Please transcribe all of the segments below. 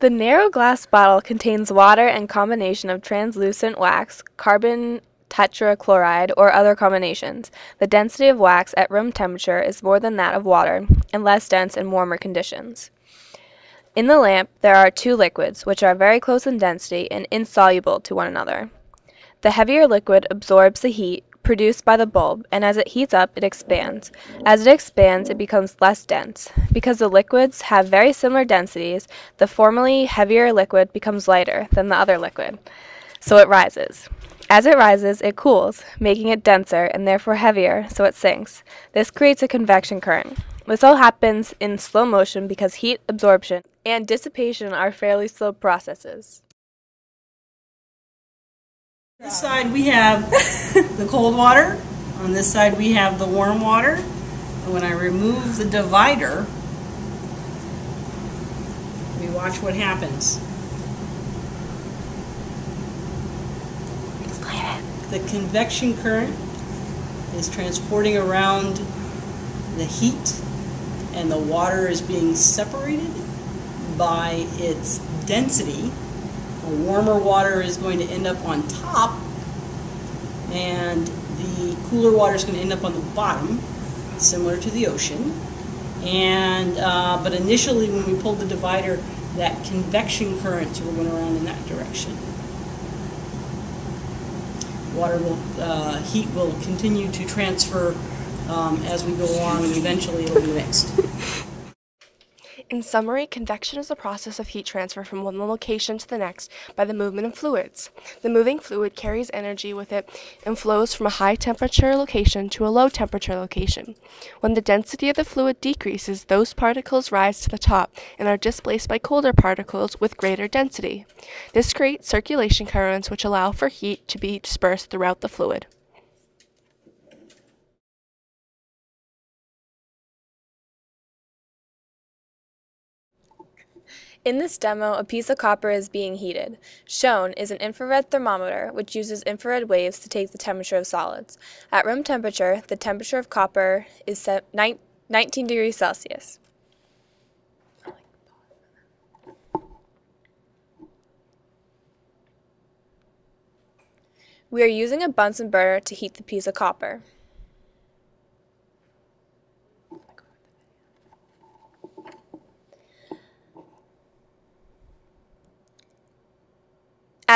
The narrow glass bottle contains water and combination of translucent wax, carbon tetrachloride, or other combinations. The density of wax at room temperature is more than that of water and less dense in warmer conditions. In the lamp, there are two liquids, which are very close in density and insoluble to one another. The heavier liquid absorbs the heat produced by the bulb, and as it heats up, it expands. As it expands, it becomes less dense. Because the liquids have very similar densities, the formerly heavier liquid becomes lighter than the other liquid, so it rises. As it rises, it cools, making it denser and therefore heavier, so it sinks. This creates a convection current. This all happens in slow motion because heat absorption and dissipation are fairly slow processes. This side we have the cold water. On this side we have the warm water. And when I remove the divider, we watch what happens. Explain it. The convection current is transporting around the heat and the water is being separated by its density warmer water is going to end up on top, and the cooler water is going to end up on the bottom, similar to the ocean. And uh, but initially, when we pulled the divider, that convection currents were going around in that direction. Water will, uh, heat will continue to transfer um, as we go along, and eventually it'll be mixed. In summary, convection is the process of heat transfer from one location to the next by the movement of fluids. The moving fluid carries energy with it and flows from a high temperature location to a low temperature location. When the density of the fluid decreases, those particles rise to the top and are displaced by colder particles with greater density. This creates circulation currents which allow for heat to be dispersed throughout the fluid. In this demo, a piece of copper is being heated. Shown is an infrared thermometer, which uses infrared waves to take the temperature of solids. At room temperature, the temperature of copper is 19 degrees Celsius. We are using a Bunsen burner to heat the piece of copper.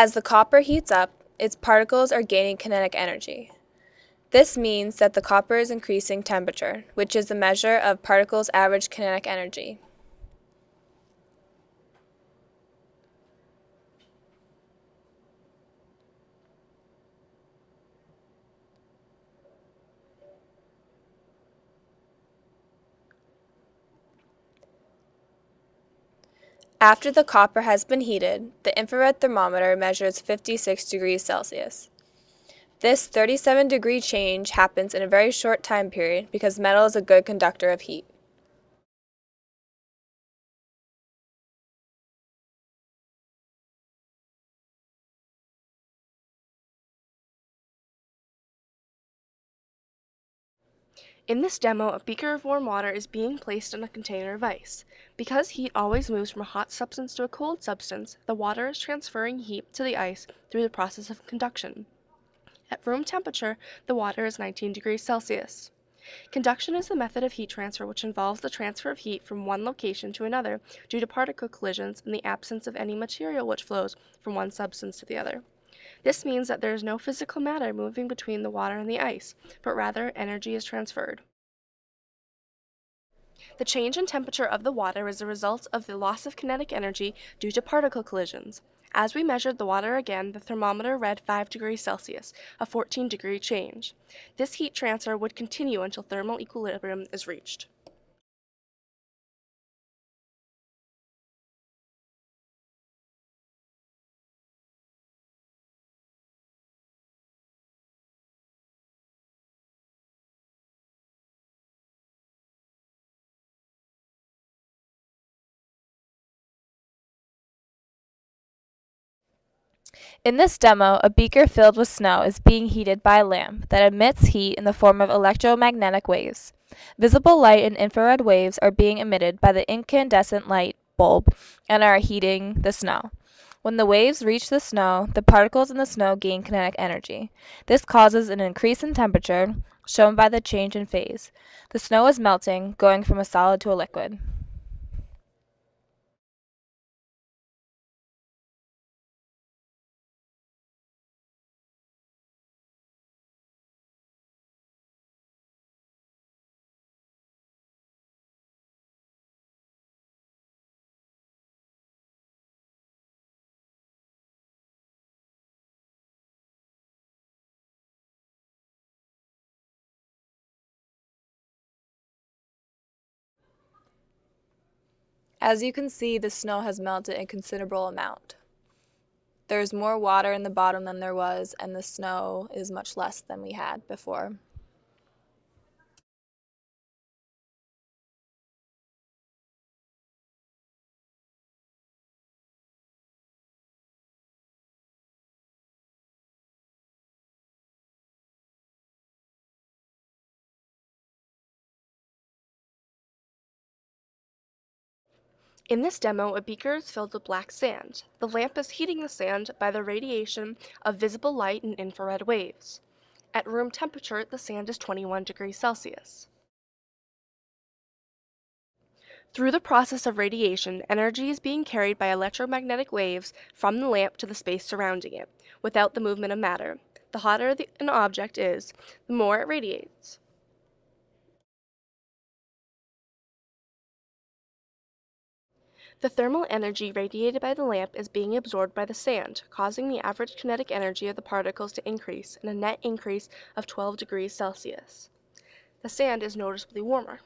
As the copper heats up, its particles are gaining kinetic energy. This means that the copper is increasing temperature, which is the measure of particles' average kinetic energy. After the copper has been heated, the infrared thermometer measures 56 degrees Celsius. This 37 degree change happens in a very short time period because metal is a good conductor of heat. In this demo, a beaker of warm water is being placed in a container of ice. Because heat always moves from a hot substance to a cold substance, the water is transferring heat to the ice through the process of conduction. At room temperature, the water is 19 degrees Celsius. Conduction is the method of heat transfer which involves the transfer of heat from one location to another due to particle collisions in the absence of any material which flows from one substance to the other. This means that there is no physical matter moving between the water and the ice, but rather energy is transferred. The change in temperature of the water is a result of the loss of kinetic energy due to particle collisions. As we measured the water again, the thermometer read 5 degrees Celsius, a 14 degree change. This heat transfer would continue until thermal equilibrium is reached. In this demo, a beaker filled with snow is being heated by a lamp that emits heat in the form of electromagnetic waves. Visible light and infrared waves are being emitted by the incandescent light bulb and are heating the snow. When the waves reach the snow, the particles in the snow gain kinetic energy. This causes an increase in temperature, shown by the change in phase. The snow is melting, going from a solid to a liquid. As you can see, the snow has melted a considerable amount. There's more water in the bottom than there was, and the snow is much less than we had before. In this demo, a beaker is filled with black sand. The lamp is heating the sand by the radiation of visible light and infrared waves. At room temperature, the sand is 21 degrees Celsius. Through the process of radiation, energy is being carried by electromagnetic waves from the lamp to the space surrounding it, without the movement of matter. The hotter the, an object is, the more it radiates. The thermal energy radiated by the lamp is being absorbed by the sand, causing the average kinetic energy of the particles to increase in a net increase of 12 degrees Celsius. The sand is noticeably warmer.